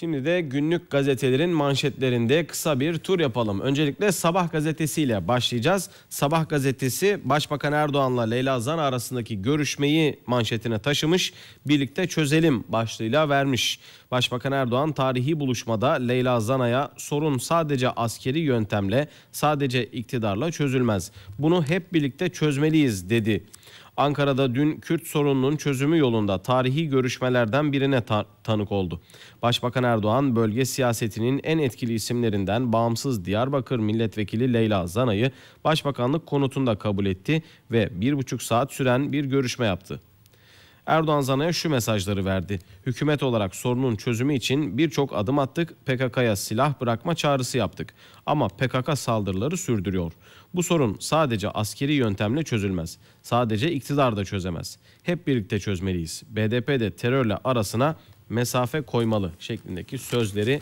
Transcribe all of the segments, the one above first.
Şimdi de günlük gazetelerin manşetlerinde kısa bir tur yapalım. Öncelikle Sabah gazetesiyle başlayacağız. Sabah gazetesi Başbakan Erdoğan'la Leyla Zana arasındaki görüşmeyi manşetine taşımış. Birlikte çözelim başlığıyla vermiş. Başbakan Erdoğan tarihi buluşmada Leyla Zana'ya sorun sadece askeri yöntemle, sadece iktidarla çözülmez. Bunu hep birlikte çözmeliyiz dedi. Ankara'da dün Kürt sorununun çözümü yolunda tarihi görüşmelerden birine ta- tanık oldu. Başbakan Erdoğan bölge siyasetinin en etkili isimlerinden bağımsız Diyarbakır Milletvekili Leyla Zana'yı başbakanlık konutunda kabul etti ve bir buçuk saat süren bir görüşme yaptı. Erdoğan Zana'ya şu mesajları verdi. Hükümet olarak sorunun çözümü için birçok adım attık, PKK'ya silah bırakma çağrısı yaptık. Ama PKK saldırıları sürdürüyor. Bu sorun sadece askeri yöntemle çözülmez. Sadece iktidar da çözemez. Hep birlikte çözmeliyiz. BDP de terörle arasına mesafe koymalı şeklindeki sözleri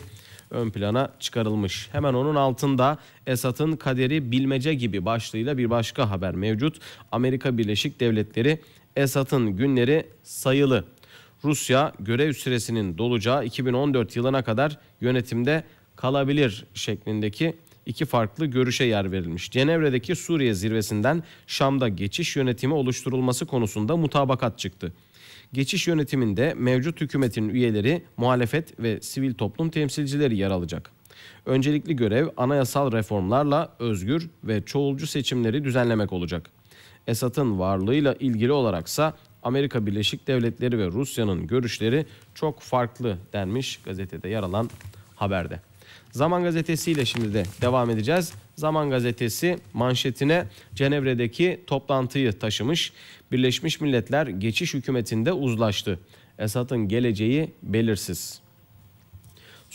ön plana çıkarılmış. Hemen onun altında Esad'ın kaderi bilmece gibi başlığıyla bir başka haber mevcut. Amerika Birleşik Devletleri Esad'ın günleri sayılı. Rusya görev süresinin dolacağı 2014 yılına kadar yönetimde kalabilir şeklindeki iki farklı görüşe yer verilmiş. Cenevre'deki Suriye zirvesinden Şam'da geçiş yönetimi oluşturulması konusunda mutabakat çıktı. Geçiş yönetiminde mevcut hükümetin üyeleri, muhalefet ve sivil toplum temsilcileri yer alacak. Öncelikli görev anayasal reformlarla özgür ve çoğulcu seçimleri düzenlemek olacak. Esad'ın varlığıyla ilgili olaraksa Amerika Birleşik Devletleri ve Rusya'nın görüşleri çok farklı denmiş gazetede yer alan haberde. Zaman Gazetesi ile şimdi de devam edeceğiz. Zaman Gazetesi manşetine Cenevre'deki toplantıyı taşımış. Birleşmiş Milletler geçiş hükümetinde uzlaştı. Esad'ın geleceği belirsiz.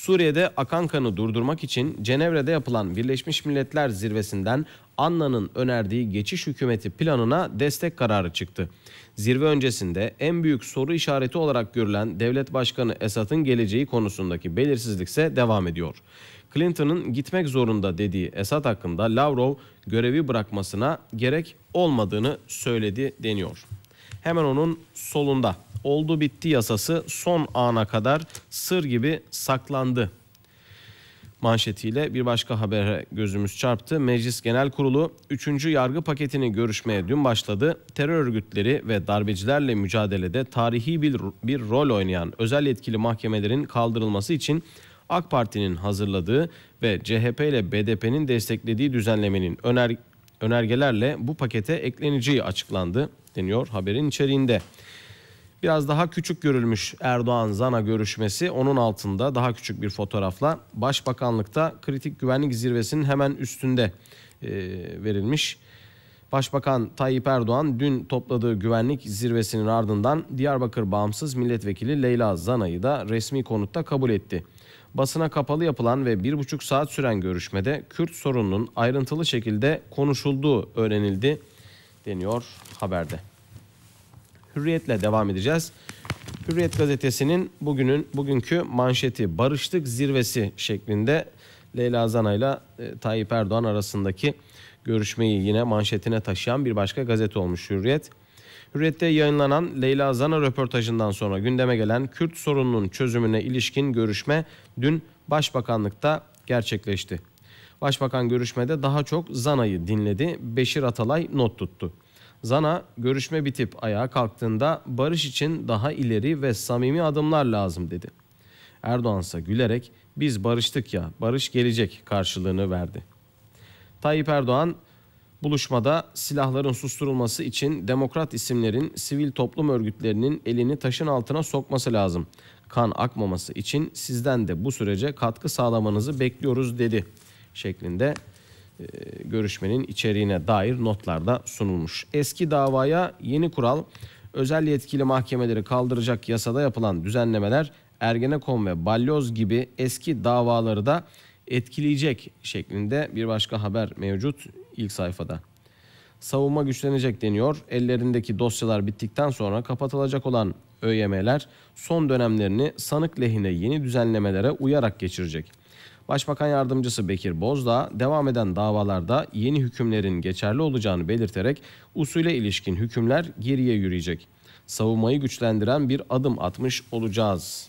Suriye'de akan kanı durdurmak için Cenevre'de yapılan Birleşmiş Milletler zirvesinden Anna'nın önerdiği geçiş hükümeti planına destek kararı çıktı. Zirve öncesinde en büyük soru işareti olarak görülen devlet başkanı Esad'ın geleceği konusundaki belirsizlik ise devam ediyor. Clinton'ın gitmek zorunda dediği Esad hakkında Lavrov görevi bırakmasına gerek olmadığını söyledi deniyor. Hemen onun solunda oldu bitti yasası son ana kadar sır gibi saklandı manşetiyle bir başka habere gözümüz çarptı. Meclis Genel Kurulu 3. yargı paketini görüşmeye dün başladı. Terör örgütleri ve darbecilerle mücadelede tarihi bir, bir rol oynayan özel yetkili mahkemelerin kaldırılması için AK Parti'nin hazırladığı ve CHP ile BDP'nin desteklediği düzenlemenin öner, önergelerle bu pakete ekleneceği açıklandı deniyor haberin içeriğinde. Biraz daha küçük görülmüş Erdoğan-Zana görüşmesi onun altında daha küçük bir fotoğrafla Başbakanlıkta kritik güvenlik zirvesinin hemen üstünde e, verilmiş. Başbakan Tayyip Erdoğan dün topladığı güvenlik zirvesinin ardından Diyarbakır Bağımsız Milletvekili Leyla Zana'yı da resmi konutta kabul etti. Basına kapalı yapılan ve bir buçuk saat süren görüşmede Kürt sorununun ayrıntılı şekilde konuşulduğu öğrenildi deniyor haberde. Hürriyetle devam edeceğiz. Hürriyet gazetesinin bugünün bugünkü manşeti barıştık zirvesi şeklinde Leyla Zana ile e, Tayyip Erdoğan arasındaki görüşmeyi yine manşetine taşıyan bir başka gazete olmuş Hürriyet. Hürriyet'te yayınlanan Leyla Zana röportajından sonra gündeme gelen Kürt sorununun çözümüne ilişkin görüşme dün Başbakanlıkta gerçekleşti. Başbakan görüşmede daha çok Zana'yı dinledi. Beşir Atalay not tuttu. Zana görüşme bitip ayağa kalktığında barış için daha ileri ve samimi adımlar lazım dedi. Erdoğan ise gülerek biz barıştık ya barış gelecek karşılığını verdi. Tayyip Erdoğan buluşmada silahların susturulması için demokrat isimlerin sivil toplum örgütlerinin elini taşın altına sokması lazım. Kan akmaması için sizden de bu sürece katkı sağlamanızı bekliyoruz dedi şeklinde görüşmenin içeriğine dair notlarda sunulmuş. Eski davaya yeni kural özel yetkili mahkemeleri kaldıracak yasada yapılan düzenlemeler Ergenekon ve Balyoz gibi eski davaları da etkileyecek şeklinde bir başka haber mevcut ilk sayfada. Savunma güçlenecek deniyor. Ellerindeki dosyalar bittikten sonra kapatılacak olan ÖYM'ler son dönemlerini sanık lehine yeni düzenlemelere uyarak geçirecek. Başbakan Yardımcısı Bekir Bozdağ devam eden davalarda yeni hükümlerin geçerli olacağını belirterek usule ilişkin hükümler geriye yürüyecek. Savunmayı güçlendiren bir adım atmış olacağız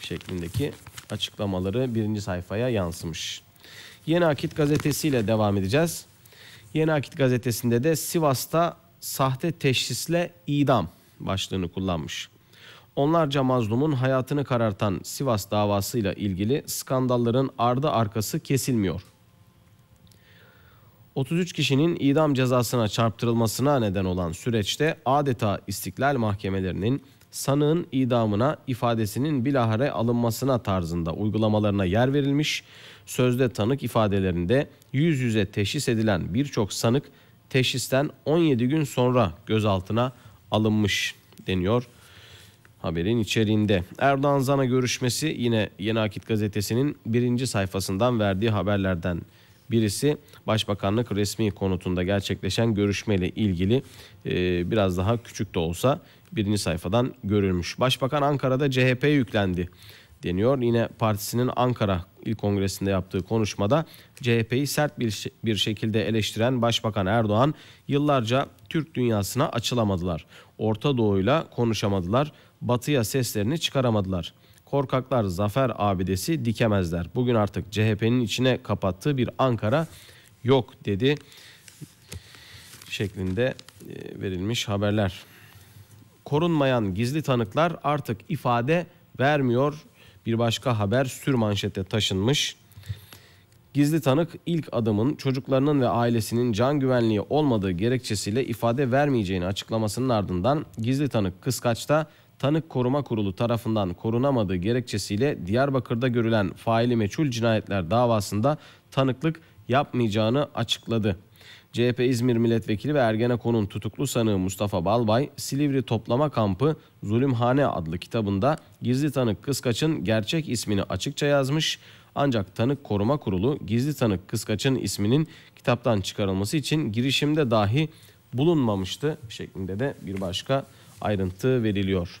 şeklindeki açıklamaları birinci sayfaya yansımış. Yeni Akit gazetesiyle devam edeceğiz. Yeni Akit gazetesinde de Sivas'ta sahte teşhisle idam başlığını kullanmış. Onlarca mazlumun hayatını karartan Sivas davasıyla ilgili skandalların ardı arkası kesilmiyor. 33 kişinin idam cezasına çarptırılmasına neden olan süreçte adeta istiklal mahkemelerinin sanığın idamına ifadesinin bilahare alınmasına tarzında uygulamalarına yer verilmiş. Sözde tanık ifadelerinde yüz yüze teşhis edilen birçok sanık teşhisten 17 gün sonra gözaltına alınmış deniyor haberin içeriğinde. Erdoğan Zana görüşmesi yine Yeni Akit gazetesinin birinci sayfasından verdiği haberlerden birisi Başbakanlık resmi konutunda gerçekleşen görüşmeyle ilgili e, biraz daha küçük de olsa birinci sayfadan görülmüş. Başbakan Ankara'da CHP'ye yüklendi deniyor. Yine partisinin Ankara İl Kongresi'nde yaptığı konuşmada CHP'yi sert bir, bir şekilde eleştiren Başbakan Erdoğan yıllarca Türk dünyasına açılamadılar. Orta Doğu'yla konuşamadılar. Batı'ya seslerini çıkaramadılar. Korkaklar zafer abidesi dikemezler. Bugün artık CHP'nin içine kapattığı bir Ankara yok dedi şeklinde e, verilmiş haberler. Korunmayan gizli tanıklar artık ifade vermiyor. Bir başka haber sür manşete taşınmış. Gizli tanık ilk adımın çocuklarının ve ailesinin can güvenliği olmadığı gerekçesiyle ifade vermeyeceğini açıklamasının ardından gizli tanık Kıskaç'ta Tanık Koruma Kurulu tarafından korunamadığı gerekçesiyle Diyarbakır'da görülen faili meçhul cinayetler davasında tanıklık yapmayacağını açıkladı. CHP İzmir Milletvekili ve Ergenekon'un tutuklu sanığı Mustafa Balbay, Silivri Toplama Kampı Zulümhane adlı kitabında gizli tanık Kıskaç'ın gerçek ismini açıkça yazmış. Ancak Tanık Koruma Kurulu gizli tanık Kıskaç'ın isminin kitaptan çıkarılması için girişimde dahi bulunmamıştı şeklinde de bir başka ayrıntı veriliyor.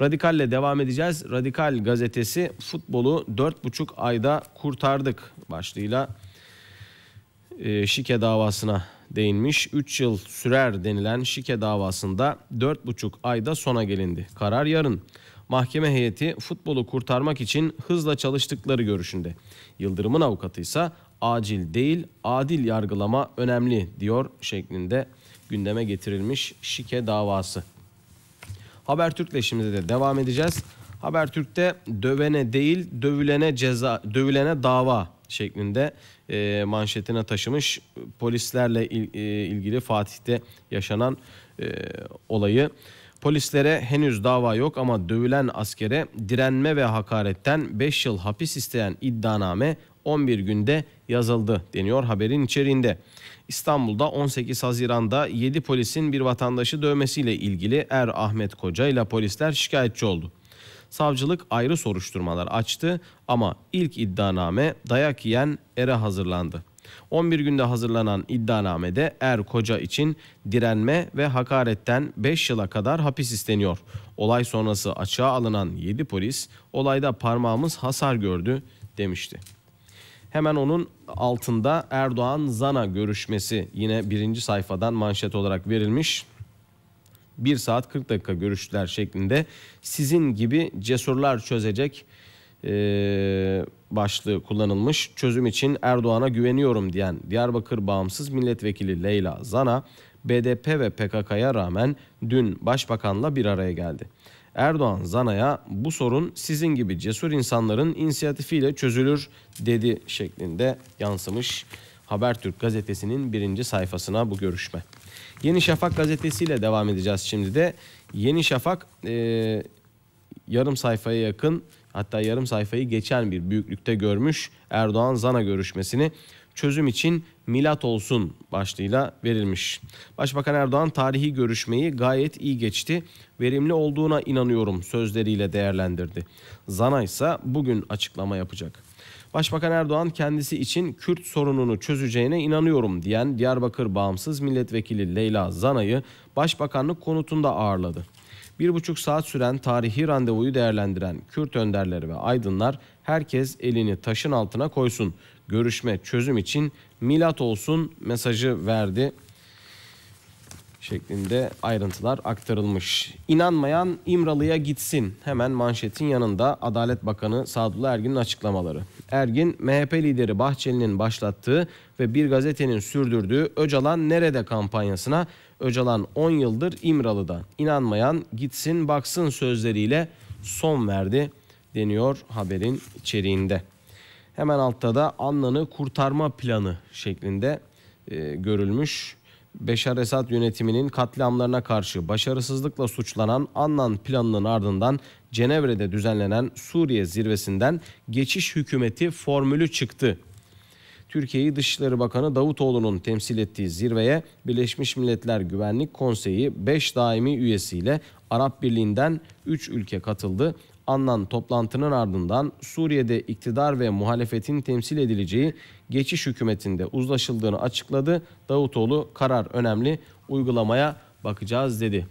Radikalle devam edeceğiz. Radikal gazetesi futbolu 4,5 ayda kurtardık başlığıyla e, şike davasına değinmiş. 3 yıl sürer denilen şike davasında 4,5 ayda sona gelindi. Karar yarın. Mahkeme heyeti futbolu kurtarmak için hızla çalıştıkları görüşünde. Yıldırım'ın avukatı ise acil değil adil yargılama önemli diyor şeklinde gündeme getirilmiş şike davası. Habertürk'le şimdi de devam edeceğiz. Habertürk'te dövene değil dövülene ceza dövülene dava şeklinde e, manşetine taşımış polislerle il, e, ilgili Fatih'te yaşanan e, olayı. Polislere henüz dava yok ama dövülen askere direnme ve hakaretten 5 yıl hapis isteyen iddianame 11 günde yazıldı deniyor haberin içeriğinde. İstanbul'da 18 Haziran'da 7 polisin bir vatandaşı dövmesiyle ilgili Er Ahmet Koca ile polisler şikayetçi oldu. Savcılık ayrı soruşturmalar açtı ama ilk iddianame dayak yiyen Er'e hazırlandı. 11 günde hazırlanan iddianamede Er Koca için direnme ve hakaretten 5 yıla kadar hapis isteniyor. Olay sonrası açığa alınan 7 polis olayda parmağımız hasar gördü demişti. Hemen onun altında Erdoğan Zana görüşmesi yine birinci sayfadan manşet olarak verilmiş. 1 saat 40 dakika görüştüler şeklinde sizin gibi cesurlar çözecek e, başlığı kullanılmış. Çözüm için Erdoğan'a güveniyorum diyen Diyarbakır Bağımsız Milletvekili Leyla Zana BDP ve PKK'ya rağmen dün başbakanla bir araya geldi. Erdoğan Zana'ya bu sorun sizin gibi cesur insanların inisiyatifiyle çözülür dedi şeklinde yansımış Habertürk gazetesinin birinci sayfasına bu görüşme. Yeni Şafak gazetesiyle devam edeceğiz şimdi de. Yeni Şafak e, yarım sayfaya yakın hatta yarım sayfayı geçen bir büyüklükte görmüş Erdoğan Zana görüşmesini çözüm için milat olsun başlığıyla verilmiş. Başbakan Erdoğan tarihi görüşmeyi gayet iyi geçti. Verimli olduğuna inanıyorum sözleriyle değerlendirdi. Zana ise bugün açıklama yapacak. Başbakan Erdoğan kendisi için Kürt sorununu çözeceğine inanıyorum diyen Diyarbakır Bağımsız Milletvekili Leyla Zana'yı Başbakanlık konutunda ağırladı. Bir buçuk saat süren tarihi randevuyu değerlendiren Kürt önderleri ve aydınlar herkes elini taşın altına koysun. Görüşme çözüm için milat olsun mesajı verdi şeklinde ayrıntılar aktarılmış. İnanmayan İmralı'ya gitsin. Hemen manşetin yanında Adalet Bakanı Sadullah Ergin'in açıklamaları. Ergin, MHP lideri Bahçeli'nin başlattığı ve bir gazetenin sürdürdüğü Öcalan nerede kampanyasına Öcalan 10 yıldır İmralı'da. İnanmayan gitsin baksın sözleriyle son verdi deniyor haberin içeriğinde. Hemen altta da Anna'nı kurtarma planı şeklinde e, görülmüş. Beşar Esad yönetiminin katliamlarına karşı başarısızlıkla suçlanan Annan planının ardından Cenevre'de düzenlenen Suriye zirvesinden geçiş hükümeti formülü çıktı. Türkiye'yi Dışişleri Bakanı Davutoğlu'nun temsil ettiği zirveye Birleşmiş Milletler Güvenlik Konseyi 5 daimi üyesiyle Arap Birliği'nden 3 ülke katıldı. Annan toplantının ardından Suriye'de iktidar ve muhalefetin temsil edileceği geçiş hükümetinde uzlaşıldığını açıkladı. Davutoğlu karar önemli uygulamaya bakacağız dedi.